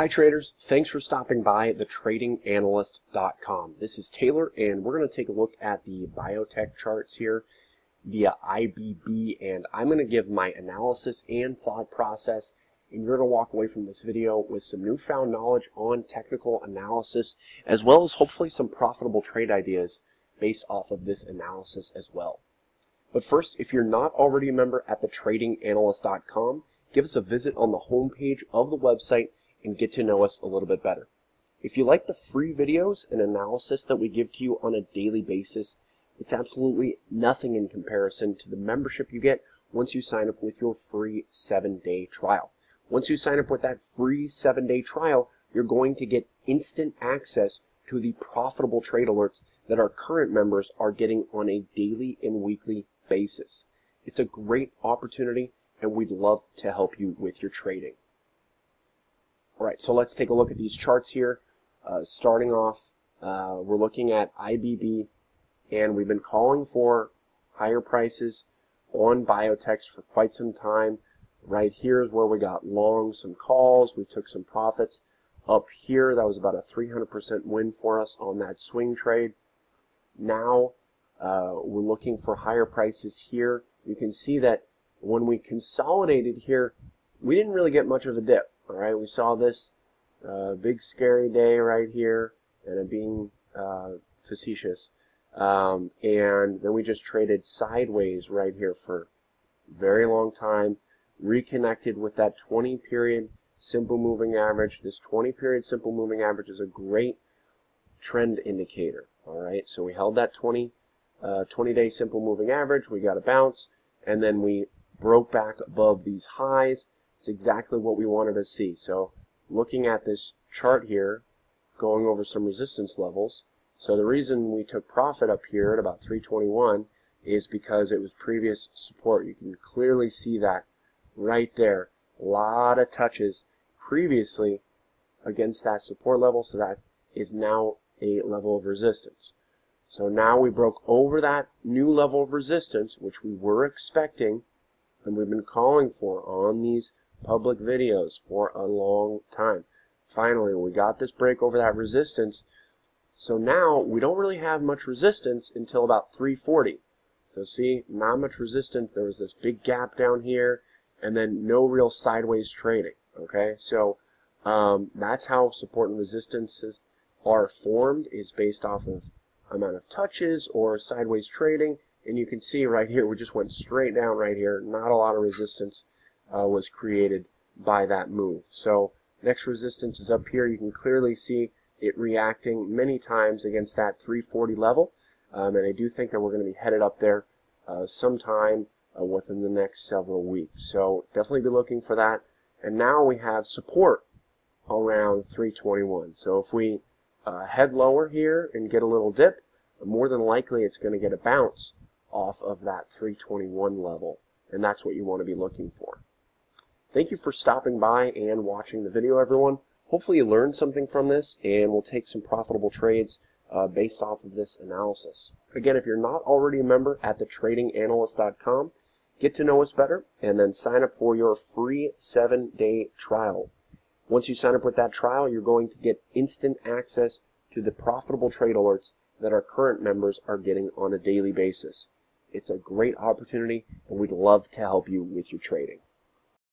Hi traders, thanks for stopping by thetradinganalyst.com. This is Taylor and we're going to take a look at the biotech charts here via IBB and I'm going to give my analysis and thought process and you're going to walk away from this video with some newfound knowledge on technical analysis as well as hopefully some profitable trade ideas based off of this analysis as well. But first, if you're not already a member at thetradinganalyst.com, give us a visit on the homepage of the website and get to know us a little bit better. If you like the free videos and analysis that we give to you on a daily basis, it's absolutely nothing in comparison to the membership you get once you sign up with your free seven-day trial. Once you sign up with that free seven-day trial, you're going to get instant access to the profitable trade alerts that our current members are getting on a daily and weekly basis. It's a great opportunity and we'd love to help you with your trading. Right, so let's take a look at these charts here. Uh, starting off, uh, we're looking at IBB, and we've been calling for higher prices on biotechs for quite some time. Right here is where we got long some calls. We took some profits. Up here, that was about a 300% win for us on that swing trade. Now, uh, we're looking for higher prices here. You can see that when we consolidated here, we didn't really get much of a dip. All right, we saw this uh, big scary day right here, and it being uh, facetious. Um, and then we just traded sideways right here for a very long time, reconnected with that 20 period simple moving average. This 20 period simple moving average is a great trend indicator. All right, so we held that 20 uh, 20 day simple moving average. We got a bounce, and then we broke back above these highs it's exactly what we wanted to see. So looking at this chart here, going over some resistance levels. So the reason we took profit up here at about 321 is because it was previous support. You can clearly see that right there. A lot of touches previously against that support level, so that is now a level of resistance. So now we broke over that new level of resistance, which we were expecting, and we've been calling for on these public videos for a long time. Finally, we got this break over that resistance. So now we don't really have much resistance until about 340. So see, not much resistance. There was this big gap down here and then no real sideways trading. Okay, so um, that's how support and resistances are formed is based off of amount of touches or sideways trading. And you can see right here, we just went straight down right here. Not a lot of resistance uh, was created by that move. So next resistance is up here. You can clearly see it reacting many times against that 340 level. Um, and I do think that we're going to be headed up there uh, sometime uh, within the next several weeks. So definitely be looking for that. And now we have support around 321. So if we uh, head lower here and get a little dip, more than likely it's going to get a bounce off of that 321 level. And that's what you want to be looking for. Thank you for stopping by and watching the video, everyone. Hopefully you learned something from this, and we'll take some profitable trades uh, based off of this analysis. Again, if you're not already a member at thetradinganalyst.com, get to know us better, and then sign up for your free seven-day trial. Once you sign up with that trial, you're going to get instant access to the profitable trade alerts that our current members are getting on a daily basis. It's a great opportunity, and we'd love to help you with your trading.